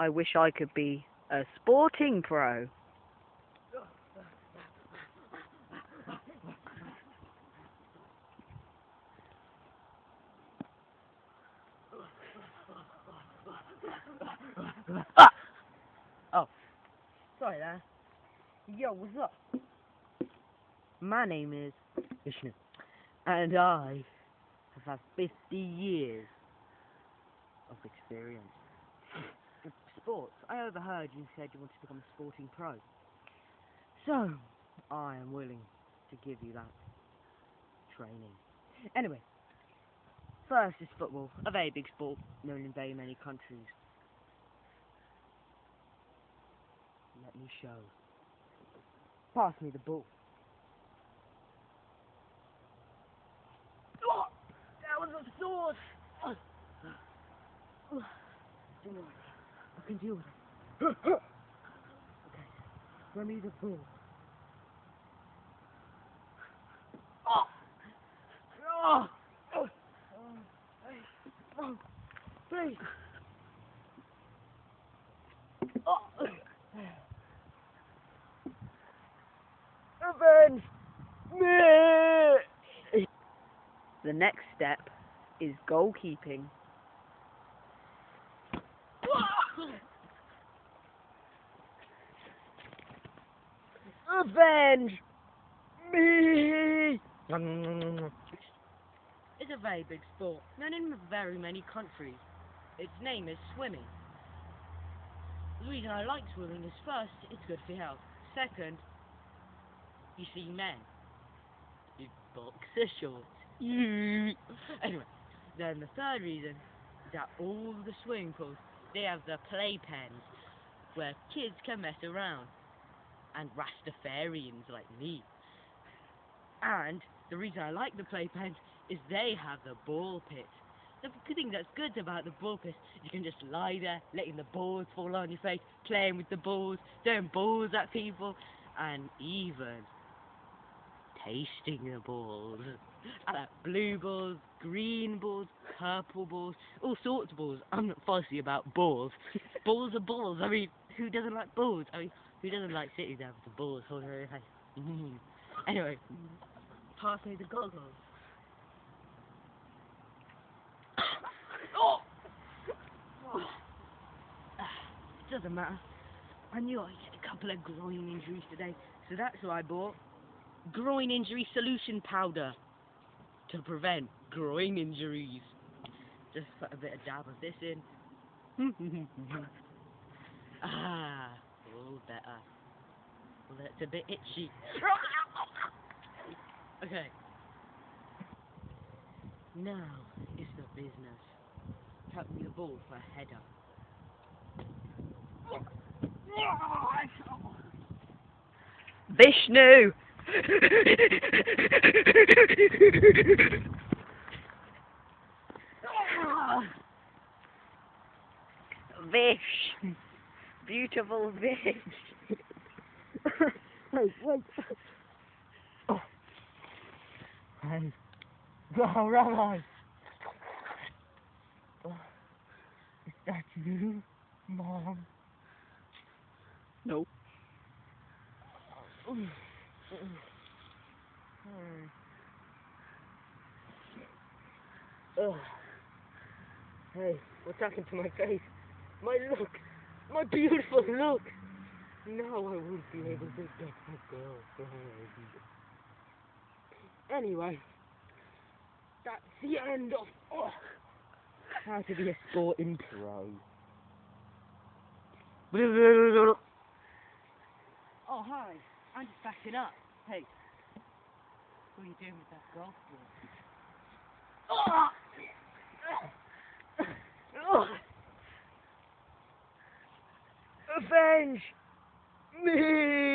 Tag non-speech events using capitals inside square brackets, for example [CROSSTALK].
I wish I could be a sporting pro. Ah! Oh, sorry there. Yo, what's up? My name is Vishnu, and I have had 50 years of experience. Sports, I overheard you said you wanted to become a sporting pro. So, I am willing to give you that training. Anyway, first is football, a very big sport known in very many countries. Let me show. Pass me the ball. Oh, that was a sword. [SIGHS] Oh. Oh. Don't I can deal with it. okay, throw me the ball. Oh. Oh. Oh. Oh. Please. Oh. Revenge me! The next step is goalkeeping. Revenge me! It's a very big sport, known in very many countries. Its name is swimming. The reason I like swimming is first, it's good for health. Second, you see men. You boxer shorts. [LAUGHS] Anyway, then the third reason is that all the swimming pools they have the playpens where kids can mess around and Rastafarians like me. And the reason I like the playpens is they have the ball pit. The good thing that's good about the ball pit, you can just lie there, letting the balls fall on your face, playing with the balls, throwing balls at people, and even tasting the balls. I [LAUGHS] like blue balls, green balls, purple balls, all sorts of balls. I'm not fussy about balls. [LAUGHS] balls are balls. I mean, who doesn't like balls? I mean, who doesn't like sitting there with the balls holding her? Mm. [LAUGHS] Anyway, pass me the goggles. oh! [COUGHS] It doesn't matter. I knew I'd get a couple of groin injuries today, so that's what I bought groin injury solution powder to prevent groin injuries. Just put a bit of dab of this in. [LAUGHS] ah, all better. That's a bit itchy. [LAUGHS] okay. Now is the business. Help me the ball for a header. Vishnu! [LAUGHS] Vish! Beautiful Vish! Wait, wait. Oh. Hey. Oh, Rabbi. Oh. Is that you, Mom? Nope. Oh. Oh. Hey, what's happened to my face? My look! My beautiful look! Now I won't be able to get my girlfriend. Anyway, that's the end of oh, how to be a sporting pro. Oh, hi. I'm just backing up. Hey, what are you doing with that golf ball? Oh! Avenge me!